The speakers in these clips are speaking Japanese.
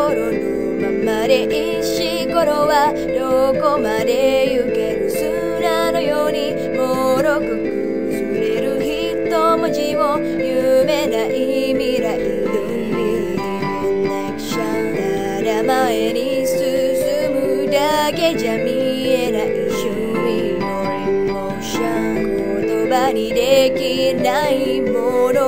心のままで石ころはどこまで行ける砂のようにもろく崩れる一文字を夢ない未来ただ前に進むだけじゃ見えない周囲のエモーション言葉にできないもの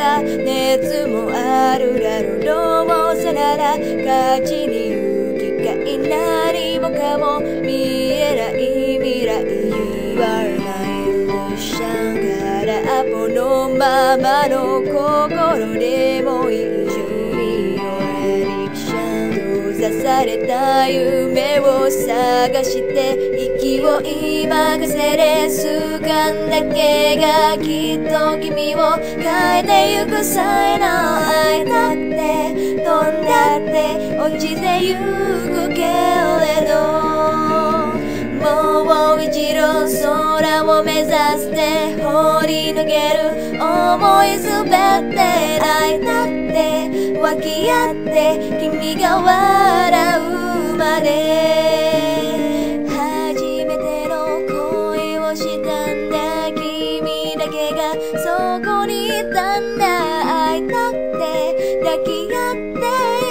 められた熱もあるだろうどうせなら勝ちに行きかい何もかも見えない未来 You are my illusion 空っぽのままの心でされた夢を探して息を今がせで数間だけがきっと君を変えてゆく才能会いたくて飛んだって落ちてゆくけれどもう一度空を目指して放り抜ける思いすべて会いたくて湧き合って君が笑で。初めての恋をしたんだ君だけがそこにいたんだ。会いたくて抱き合って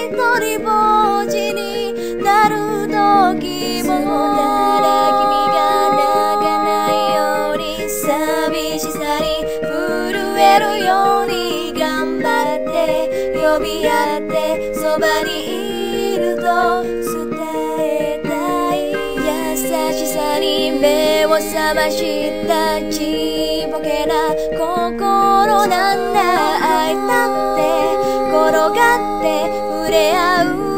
一人ぼっちになる時もただ君が泣かないように寂しさに震えるように頑張って呼び合ってそばにいると。に目を覚ましたちぼけな心なんだ。会いたくて転がって触れ合う。